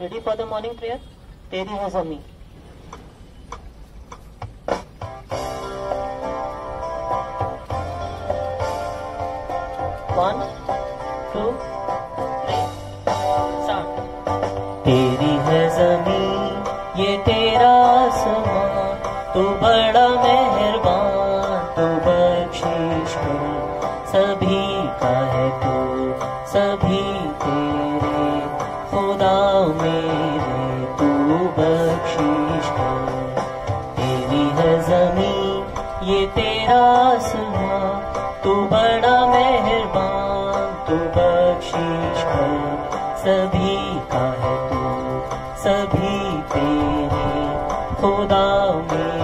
Ready for the morning prayer? Teri hai zami. One. तेरी है जमी ये तेरा आसमां तू बड़ा मेहरबान तू बख्शिश सभी का है तू सभी मेरे तू तेरी है जमी ये तेरा आसमां तू बड़ा मेहरबान तू कर सभी का है तू सभी तेरे। खुदा मेरे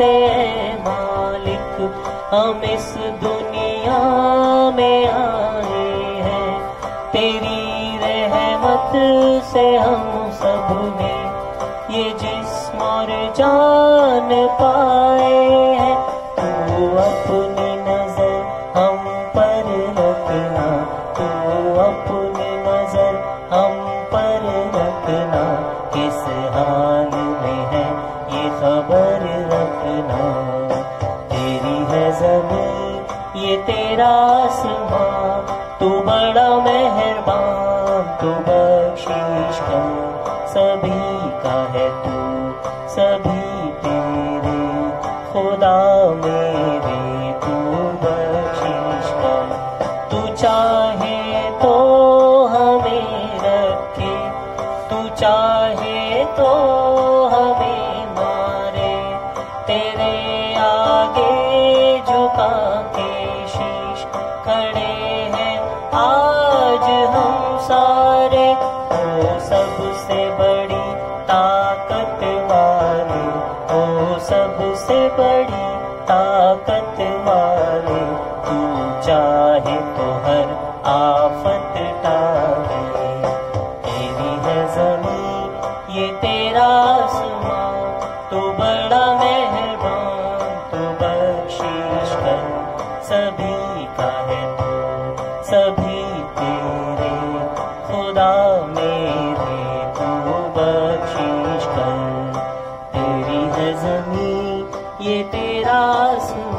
से मालिक, हम इस दुनिया में आए हैं। तेरी रहमत से हम सबने ये जिस्म और जान पाए हैं। तू अपनी नज़र हम पर रखना, तू अपनी नज़र हम पर रखना, किस हाल में है ये खबर रखना तेरी है जमीन ये तेरा आसमां तू बड़ा मेहरबान तू बख्शिश कर। सभी का है तू सभी तेरे। खुदा मेरे तू बख्शिश कर। तू चाहे तो हमें रखे। तू चाहे तो खड़े हैं। आज हम सारे ओ सबसे बड़ी ताकत वाले ओ सबसे बड़ी ताकत वाले तू चाहे तो हर आफत सभी तेरे खुदा मेरे तू बख्शीश कर। तेरी है जमी ये तेरा य